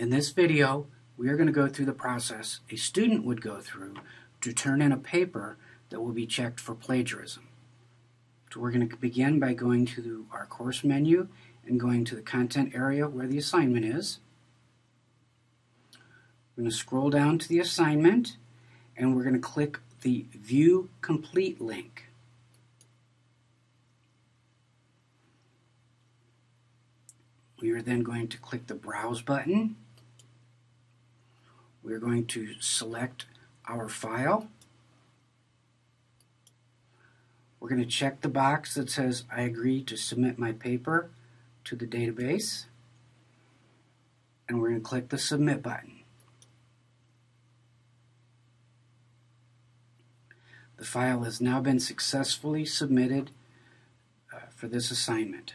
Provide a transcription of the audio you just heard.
In this video, we are going to go through the process a student would go through to turn in a paper that will be checked for plagiarism. So we're going to begin by going to our course menu and going to the content area where the assignment is. We're going to scroll down to the assignment and we're going to click the View Complete link. We are then going to click the Browse button. We're going to select our file. We're going to check the box that says I agree to submit my paper to the database. And we're going to click the Submit button. The file has now been successfully submitted uh, for this assignment.